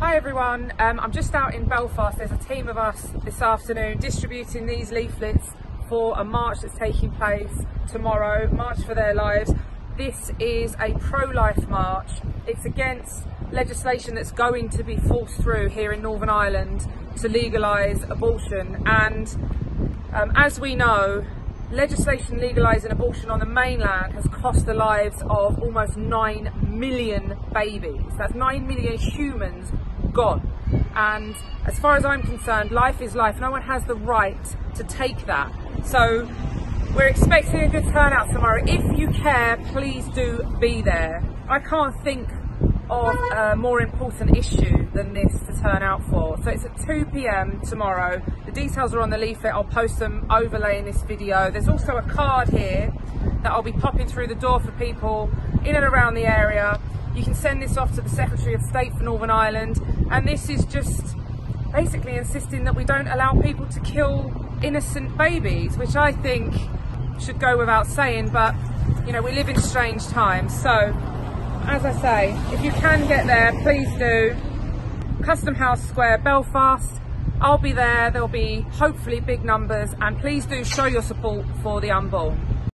Hi everyone, um, I'm just out in Belfast. There's a team of us this afternoon distributing these leaflets for a march that's taking place tomorrow, March for Their Lives. This is a pro-life march. It's against legislation that's going to be forced through here in Northern Ireland to legalise abortion and um, as we know legislation legalising abortion on the mainland has cost the lives of almost 9 million babies. That's 9 million humans gone. And as far as I'm concerned, life is life. No one has the right to take that. So we're expecting a good turnout tomorrow. If you care, please do be there. I can't think of a more important issue than this to turn out for. So it's at 2 p.m. tomorrow. The details are on the leaflet. I'll post them overlaying this video. There's also a card here that I'll be popping through the door for people in and around the area. You can send this off to the Secretary of State for Northern Ireland. And this is just basically insisting that we don't allow people to kill innocent babies, which I think should go without saying, but you know, we live in strange times. So as I say, if you can get there, please do. Custom House Square, Belfast. I'll be there. There'll be hopefully big numbers and please do show your support for the unborn.